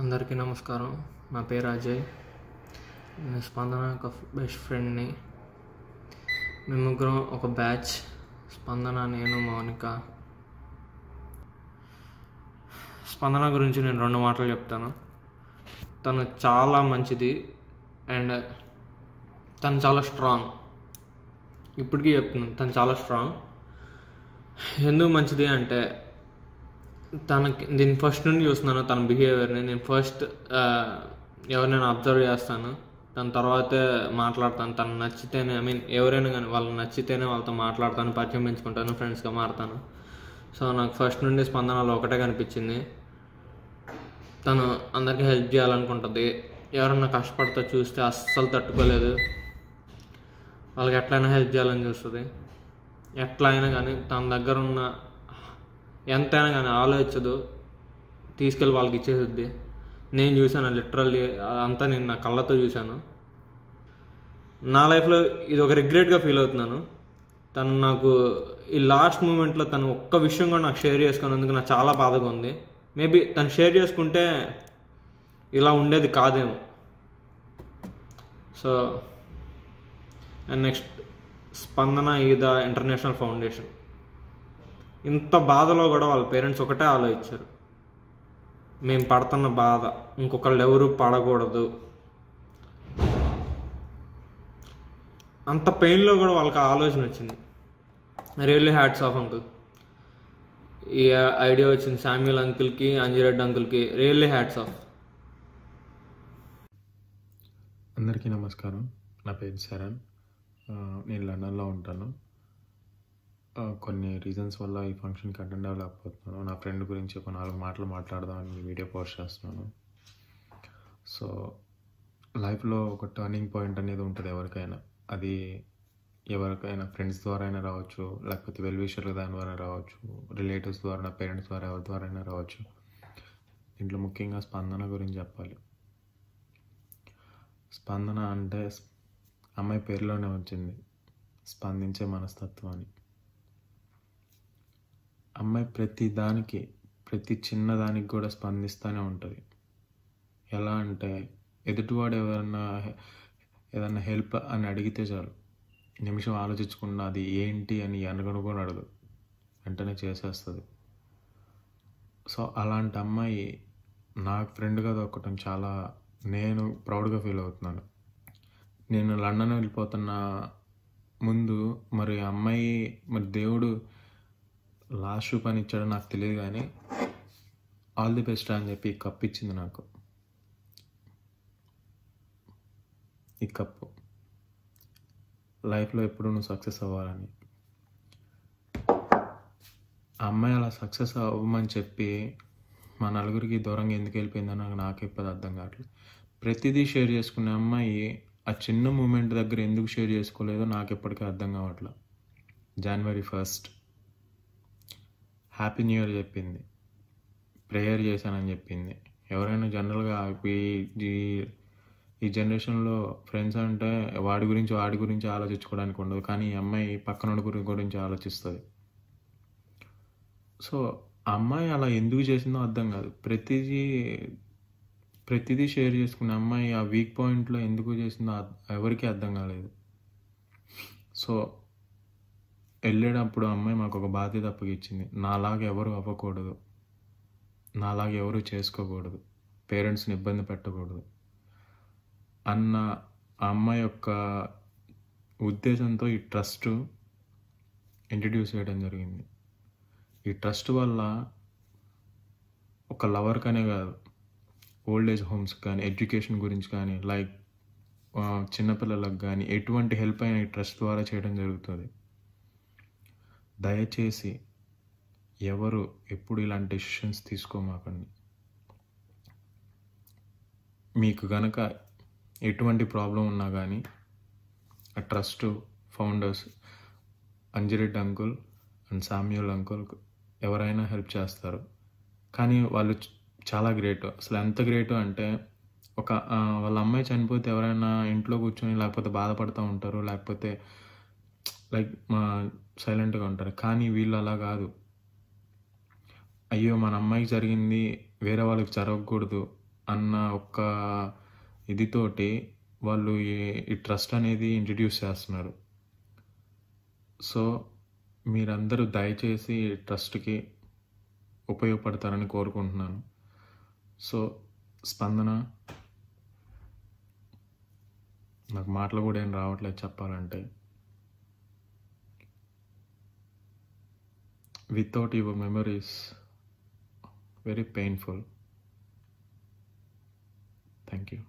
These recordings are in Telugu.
అందరికీ నమస్కారం. నా పేరు అజయ్. నేను స్పందన ఒక బెస్ట్ ఫ్రెండ్ని. మేము ముగ్గురం ఒక బ్యాచ్. స్పందన నేను మౌనిక. స్పందన గురించి నేను రెండు మాటలు చెప్తాను. తను చాలా మంచిది అండ్ తను చాలా స్ట్రాంగ్. ఇప్పటికీ చెప్తున్నాను తను చాలా స్ట్రాంగ్. ఎందుకు మంచిది అంటే తనకి నేను ఫస్ట్ నుండి చూస్తున్నాను తన బిహేవియర్ని నేను ఫస్ట్ ఎవరినైనా అబ్జర్వ్ చేస్తాను. దాని తర్వాతే మాట్లాడతాను. తను నచ్చితేనే ఐ మీన్ ఎవరైనా కానీ వాళ్ళకి నచ్చితేనే వాళ్ళతో మాట్లాడతాను పరిచయం పెంచుకుంటాను ఫ్రెండ్స్గా మారుతాను. సో నాకు ఫస్ట్ నుండి స్పందనలో ఒకటే కనిపించింది. తను అందరికీ హెల్ప్ చేయాలనుకుంటుంది. ఎవరన్నా కష్టపడితే చూస్తే అస్సలు తట్టుకోలేదు. వాళ్ళకి ఎట్లయినా హెల్ప్ చేయాలని చూస్తుంది. ఎట్లా అయినా కానీ తన దగ్గర ఉన్న ఎంతైనా కానీ ఆలోచించదు. తీసుకెళ్ళి వాళ్ళకి ఇచ్చేసిద్ది. నేను చూశాను లిటరల్లీ అంతా నేను నా కళ్ళతో చూశాను. నా లైఫ్లో ఇది ఒక రిగ్రెట్గా ఫీల్ అవుతున్నాను. తను నాకు ఈ లాస్ట్ మూమెంట్లో తను ఒక్క విషయం కూడా నాకు షేర్ చేసుకున్నందుకు నాకు చాలా బాధగా ఉంది. మేబీ తను షేర్ చేసుకుంటే ఇలా ఉండేది కాదేమో. సో అండ్ నెక్స్ట్ స్పందన ఈద ఇంటర్నేషనల్ ఫౌండేషన్. ఇంత బాధలో కూడా వాళ్ళ పేరెంట్స్ ఒకటే ఆలోచించారు. మేము పడుతున్న బాధ ఇంకొకళ్ళు ఎవరు పడకూడదు. అంత పెయిన్లో కూడా వాళ్ళకి ఆలోచన వచ్చింది. Really hats off uncle. ఈ ఐడియా వచ్చింది శామ్యుల్ అంకుల్కి అంజిరెడ్డి అంకుల్కి. Really hats off. అందరికీ నమస్కారం. నా పేరు శరణ్. నేను లండన్లో ఉంటాను. కొన్ని రీజన్స్ వల్ల ఈ ఫంక్షన్కి అటెండ్ అవ్వలేకపోతున్నాను. నా ఫ్రెండ్ గురించి ఒక నాలుగు మాటలు మాట్లాడదామని వీడియో పోస్ట్ చేస్తున్నాను. సో లైఫ్లో ఒక టర్నింగ్ పాయింట్ అనేది ఉంటుంది ఎవరికైనా. అది ఎవరికైనా ఫ్రెండ్స్ ద్వారా అయినా రావచ్చు లేకపోతే వెల్విషర్ల దాని ద్వారా రావచ్చు రిలేటివ్స్ ద్వారా పేరెంట్స్ ద్వారా ఎవరి ద్వారా అయినా రావచ్చు. దీంట్లో ముఖ్యంగా స్పందన గురించి చెప్పాలి. స్పందన అంటే అమ్మాయి పేరులోనే వచ్చింది. స్పందించే మనస్తత్వం అని అమ్మాయి ప్రతి దానికి ప్రతి చిన్న దానికి కూడా స్పందిస్తూనే ఉంటుంది. ఎలా అంటే ఎదుటివాడు ఎవరన్నా ఏదన్నా హెల్ప్ అని అడిగితే చాలు. నిమిషం ఆలోచించకుండా అది ఏంటి అని అనగను కూడా అడగదు. వెంటనే చేసేస్తుంది. సో అలాంటి అమ్మాయి నాకు ఫ్రెండ్గా దొక్కటం చాలా నేను ప్రౌడ్గా ఫీల్ అవుతున్నాను. నేను లండన్ వెళ్ళిపోతున్న ముందు మరి అమ్మాయి మరి దేవుడు లాస్ట్ పని ఇచ్చాడో నాకు తెలియదు కానీ ఆల్ ది బెస్ట్ అని చెప్పి ఈ కప్ ఇచ్చింది నాకు. ఈ కప్పు. లైఫ్లో ఎప్పుడు నువ్వు సక్సెస్ అవ్వాలని. ఆ అమ్మాయి అలా సక్సెస్ అవ్వమని చెప్పి మా నలుగురికి దూరంగా ఎందుకు వెళ్ళిపోయిందని నాకు నాకు ఇప్పుడు అర్థం కావట్లేదు. ప్రతిదీ షేర్ చేసుకునే అమ్మాయి ఆ చిన్న మూమెంట్ దగ్గర ఎందుకు షేర్ చేసుకోలేదో నాకు ఎప్పటికీ అర్థం కావట్లేదు. జనవరి ఫస్ట్ హ్యాపీ న్యూ ఇయర్ చెప్పింది. ప్రేయర్ చేశానని చెప్పింది. ఎవరైనా జనరల్గా ఈ ఈ- జనరేషన్లో ఫ్రెండ్స్ అంటే వాడి గురించి వాడి గురించి ఆలోచించుకోవడానికి ఉండదు. కానీ ఈ అమ్మాయి పక్కన గురించి గురించి ఆలోచిస్తుంది. సో అమ్మాయి అలా ఎందుకు చేసిందో అర్థం కాదు. ప్రతిదీ ప్రతిదీ షేర్ చేసుకున్న అమ్మాయి ఆ వీక్ పాయింట్లో ఎందుకు చేసిందో ఎవరికీ అర్థం కాలేదు. సో వెళ్ళేటప్పుడు అమ్మాయి మాకు ఒక బాధ్యత అప్పగిచ్చింది. నాలాగా ఎవరు అవ్వకూడదు. నాలాగా ఎవరు చేసుకోకూడదు. పేరెంట్స్ని ఇబ్బంది పెట్టకూడదు. అన్న ఆ అమ్మాయి యొక్క ఉద్దేశంతో ఈ ట్రస్ట్ ఇంట్రడ్యూస్ చేయడం జరిగింది. ఈ ట్రస్ట్ వల్ల ఒక లవర్కనే కాదు ఓల్డ్ ఏజ్ హోమ్స్ కానీ ఎడ్యుకేషన్ గురించి కానీ లైక్ చిన్నపిల్లలకు కానీ ఎటువంటి హెల్ప్ అయినా ఈ ట్రస్ట్ ద్వారా చేయడం జరుగుతుంది. దయచేసి ఎవరు ఎప్పుడు ఇలాంటి డెసిషన్స్ తీసుకోమాకండి. మీకు గనక ఎటువంటి ప్రాబ్లం ఉన్నా కానీ ఆ trust founders Anjireddy uncle and Samuel uncle ఎవరైనా హెల్ప్ చేస్తారు. కానీ వాళ్ళు చాలా గ్రేట్ అసలు ఎంత గ్రేట్ అంటే ఒక వాళ్ళ అమ్మాయి చనిపోతే ఎవరైనా ఇంట్లో కూర్చొని లేకపోతే బాధపడుతూ ఉంటారు లేకపోతే లైక్ మా సైలెంట్గా ఉంటారు. కానీ వీళ్ళు అలా కాదు. అయ్యో మన అమ్మాయికి జరిగింది వేరే వాళ్ళకి జరగకూడదు అన్న ఒక్క ఇదితోటి వాళ్ళు ఈ- ఈ ట్రస్ట్ అనేది ఇంట్రడ్యూస్ చేస్తున్నారు. సో మీరందరూ దయచేసి ఈ ట్రస్ట్కి ఉపయోగపడతారని కోరుకుంటున్నాను. సో స్పందన? నాకు మాటలు కూడా ఏం రావట్లేదు చెప్పాలంటే. Without your memories very painful thank you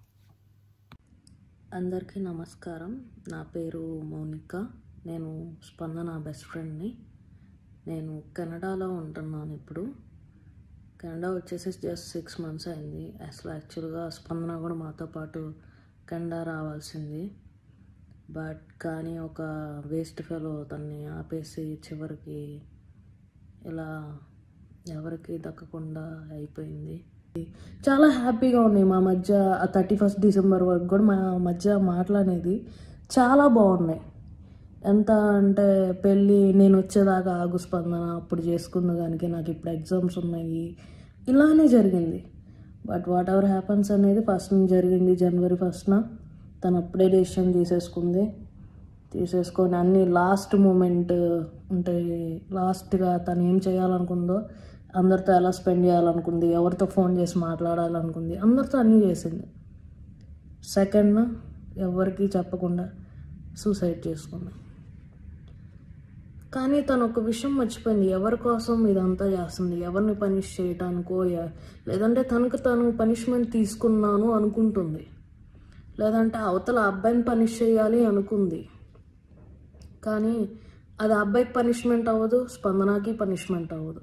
అందరికీ నమస్కారం. నా పేరు మౌనిక. నేను స్పందన బెస్ట్ ఫ్రెండ్ని నేను కెనడాలో ఉంటున్నాను ఇప్పుడు. కెనడా వచ్చేసి జస్ట్ సిక్స్ మంత్స్ అయింది. అసలు యాక్చువల్గా స్పందన కూడా మాతో పాటు కెనడా రావాల్సింది. బట్ కానీ ఒక వేస్ట్ ఫెలో తన్ని ఆపేసి చివరికి ఇలా ఎవరికి దక్కకుండా అయిపోయింది. చాలా హ్యాపీగా ఉన్నాయి. మా మధ్య ఆ థర్టీ ఫస్ట్ డిసెంబర్ వరకు కూడా మా మధ్య మాట్లాడేది చాలా బాగున్నాయి. ఎంత అంటే పెళ్ళి నేను వచ్చేదాకా ఆగు స్పందన అప్పుడు చేసుకున్న దానికి నాకు ఇప్పుడు ఎగ్జామ్స్ ఉన్నాయి. ఇలానే జరిగింది. బట్ వాట్ ఎవర్ హ్యాపన్స్ అనేది ఫస్ట్ జరిగింది జనవరి ఫస్ట్న. తను అప్పుడే డెసిషన్ తీసేసుకుంది. తీసేసుకొని అన్ని లాస్ట్ మూమెంట్ ఉంటాయి. లాస్ట్గా తను ఏం చేయాలనుకుందో అందరితో ఎలా స్పెండ్ చేయాలనుకుంది ఎవరితో ఫోన్ చేసి మాట్లాడాలనుకుంది అందరితో అన్నీ చేసింది. సెకండ్ ఎవరికి చెప్పకుండా సూసైడ్ చేసుకుంది. కానీ తను ఒక విషయం మర్చిపోయింది. ఎవరి కోసం ఇదంతా చేస్తుంది? ఎవరిని పనిష్ చేయటానికో లేదంటే తనకు తను పనిష్మెంట్ తీసుకున్నాను అనుకుంటుంది. లేదంటే అవతల అబ్బాయిని పనిష్ చేయాలి అనుకుంది. కానీ అది ఆ అబ్బాయికి పనిష్మెంట్ అవ్వదు స్పందనకి పనిష్మెంట్ అవ్వదు.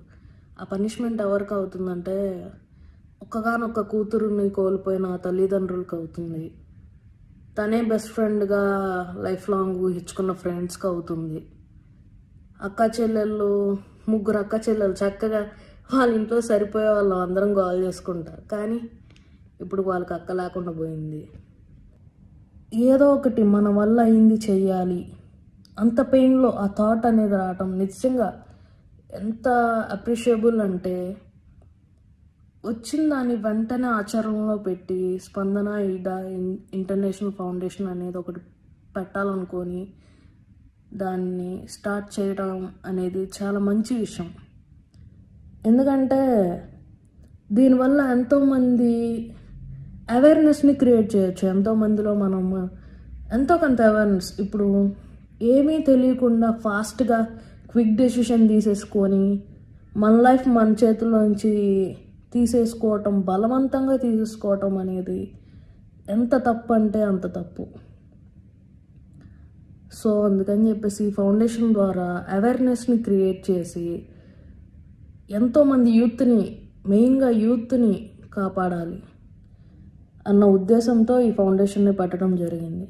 ఆ పనిష్మెంట్ ఎవరికి అవుతుందంటే ఒక్కగానొక్క కూతురుని కోల్పోయిన తల్లిదండ్రులకి తల్లిదండ్రులకు అవుతుంది. తనే బెస్ట్ ఫ్రెండ్గా లైఫ్ లాంగ్ ఊహించుకున్న ఫ్రెండ్స్కి అవుతుంది. అక్క చెల్లెళ్ళు ముగ్గురు అక్క చెల్లెలు చక్కగా వాళ్ళ ఇంట్లో సరిపోయే వాళ్ళు అందరం గోల్ చేసుకుంటారు. కానీ ఇప్పుడు వాళ్ళకి అక్క లేకుండా పోయింది. ఏదో ఒకటి మన వల్ల అయింది చెయ్యాలి. అంత పెయిన్లో ఆ థాట్ అనేది రావటం నిజంగా ఎంత అప్రిషియబుల్ అంటే వచ్చిన దాన్ని వెంటనే ఆచరణలో పెట్టి స్పందన ఇడా ఇన్- ఇంటర్నేషనల్ ఫౌండేషన్ అనేది ఒకటి పెట్టాలనుకొని దాన్ని స్టార్ట్ చేయడం అనేది చాలా మంచి విషయం. ఎందుకంటే దీనివల్ల ఎంతోమంది అవేర్నెస్ని క్రియేట్ చేయొచ్చు. ఎంతోమందిలో మనం ఎంతో కొంత అవేర్నెస్ ఇప్పుడు ఏమీ తెలియకుండా ఫాస్ట్గా క్విక్ డెసిషన్ తీసేసుకొని మన లైఫ్ మన చేతుల్లోంచి తీసేసుకోవటం బలవంతంగా తీసేసుకోవటం అనేది ఎంత తప్పు అంటే అంత తప్పు. సో అందుకని చెప్పేసి ఈ ఫౌండేషన్ ద్వారా అవేర్నెస్ని క్రియేట్ చేసి ఎంతోమంది యూత్ని మెయిన్గా యూత్ని కాపాడాలి అన్న ఉద్దేశంతో ఈ ఫౌండేషన్ని పెట్టడం జరిగింది.